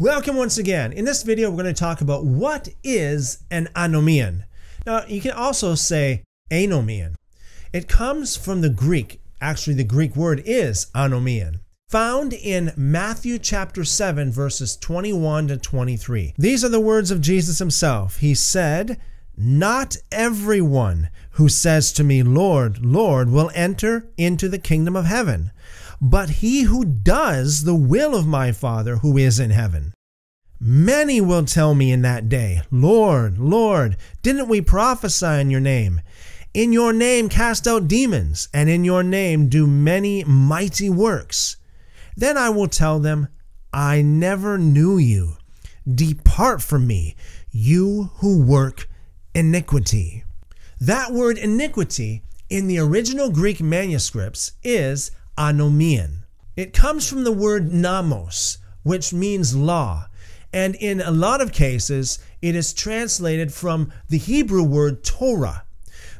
Welcome once again. In this video, we're going to talk about what is an anomian. Now, you can also say anomian. It comes from the Greek. Actually, the Greek word is anomian. Found in Matthew chapter 7, verses 21 to 23. These are the words of Jesus himself. He said, Not everyone who says to me, Lord, Lord, will enter into the kingdom of heaven but he who does the will of my Father who is in heaven. Many will tell me in that day, Lord, Lord, didn't we prophesy in your name? In your name cast out demons, and in your name do many mighty works. Then I will tell them, I never knew you. Depart from me, you who work iniquity. That word iniquity in the original Greek manuscripts is anomian. It comes from the word nomos, which means law. And in a lot of cases, it is translated from the Hebrew word Torah.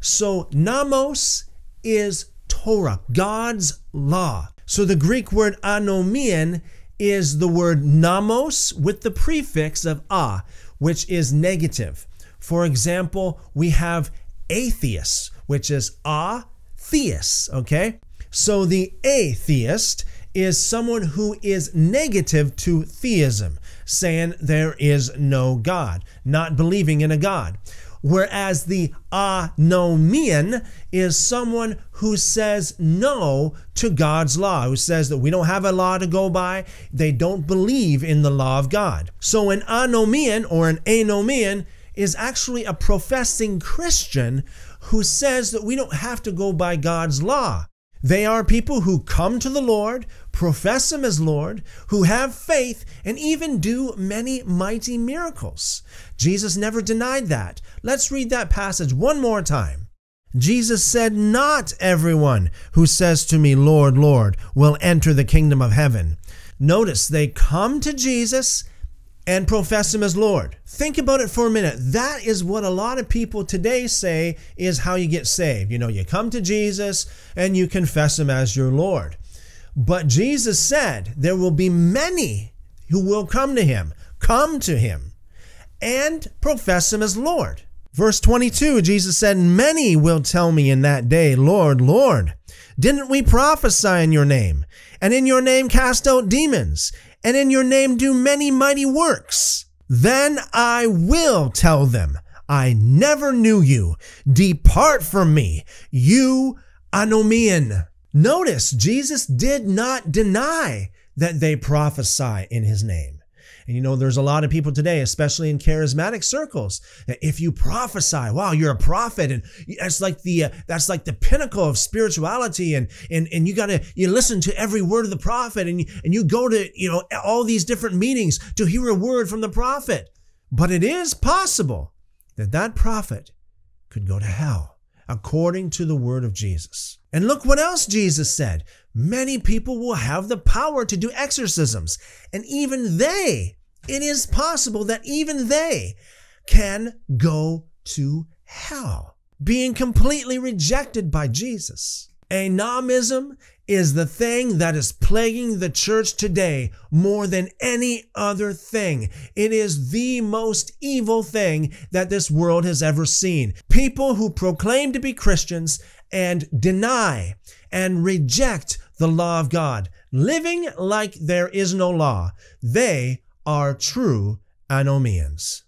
So, nomos is Torah, God's law. So, the Greek word anomian is the word nomos with the prefix of a, which is negative. For example, we have atheists, which is a theist, okay? So the atheist is someone who is negative to theism, saying there is no God, not believing in a God. Whereas the anomian is someone who says no to God's law, who says that we don't have a law to go by. They don't believe in the law of God. So an anomian or an anomian is actually a professing Christian who says that we don't have to go by God's law. They are people who come to the Lord, profess Him as Lord, who have faith, and even do many mighty miracles. Jesus never denied that. Let's read that passage one more time. Jesus said, Not everyone who says to me, Lord, Lord, will enter the kingdom of heaven. Notice they come to Jesus and profess him as Lord. Think about it for a minute. That is what a lot of people today say is how you get saved. You know, you come to Jesus and you confess him as your Lord. But Jesus said there will be many who will come to him, come to him, and profess him as Lord. Verse 22, Jesus said, Many will tell me in that day, Lord, Lord, didn't we prophesy in your name? And in your name cast out demons? And in your name do many mighty works. Then I will tell them, I never knew you. Depart from me, you anomian. Notice Jesus did not deny that they prophesy in his name. And you know, there's a lot of people today, especially in charismatic circles, that if you prophesy, wow, you're a prophet, and that's like the uh, that's like the pinnacle of spirituality, and and and you gotta you listen to every word of the prophet, and you, and you go to you know all these different meetings to hear a word from the prophet. But it is possible that that prophet could go to hell according to the word of Jesus. And look what else Jesus said. Many people will have the power to do exorcisms, and even they, it is possible that even they can go to hell, being completely rejected by Jesus. Anomism is the thing that is plaguing the church today more than any other thing. It is the most evil thing that this world has ever seen. People who proclaim to be Christians and deny and reject the law of God, living like there is no law, they are true anomians.